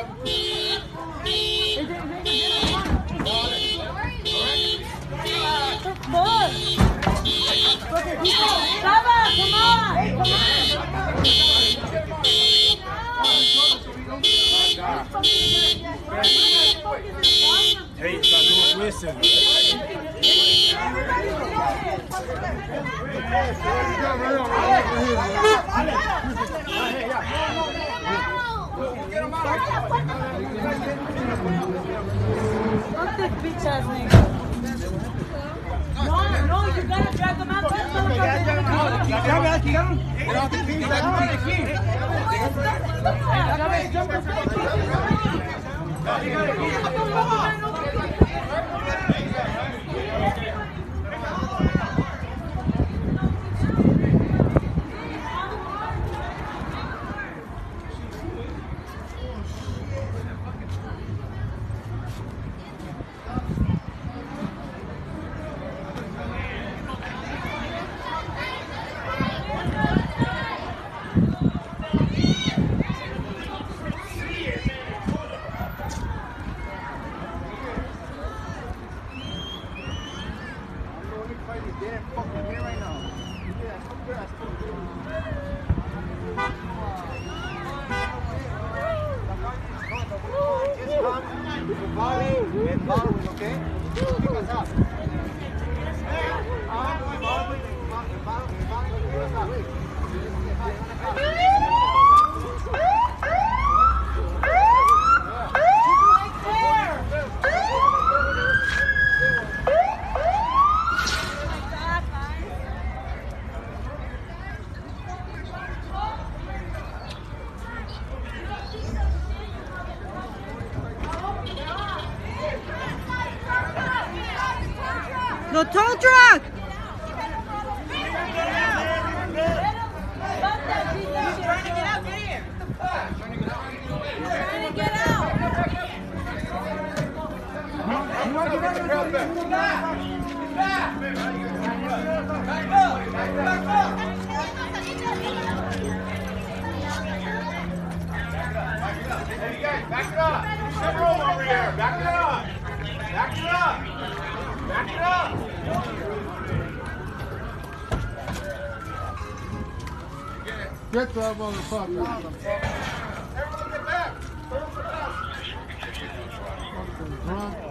Hey, Don't take. No, no, you gotta drag them out. Drag them out. The tow truck! Back it up! Back it up! Back it up! Get that motherfucker. Everyone get back. Turn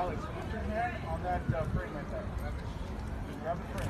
Alex, put your hand on that uh, frame right there. Grab the frame.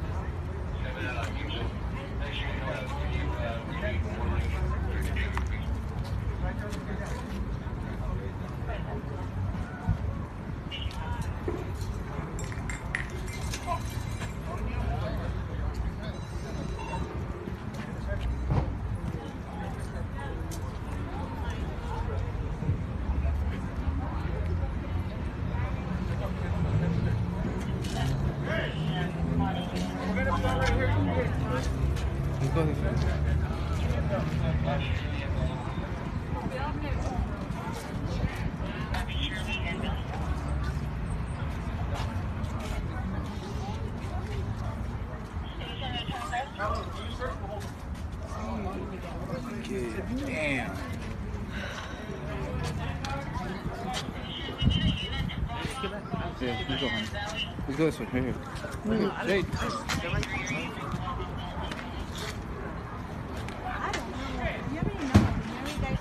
Damn. Yeah, he's going. He's going this way, right here Jade. I don't know. You already know.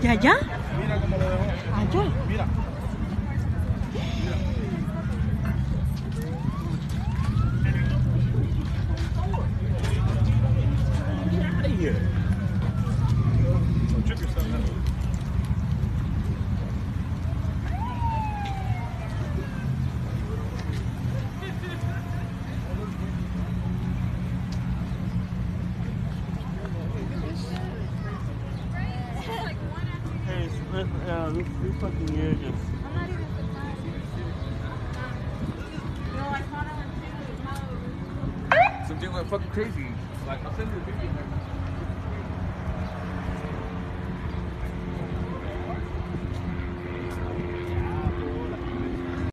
¿De allá? Mira cómo lo dejó. ¿Allá? Mira. Fucking year just. Something went fucking crazy. Like, I'll send you a video.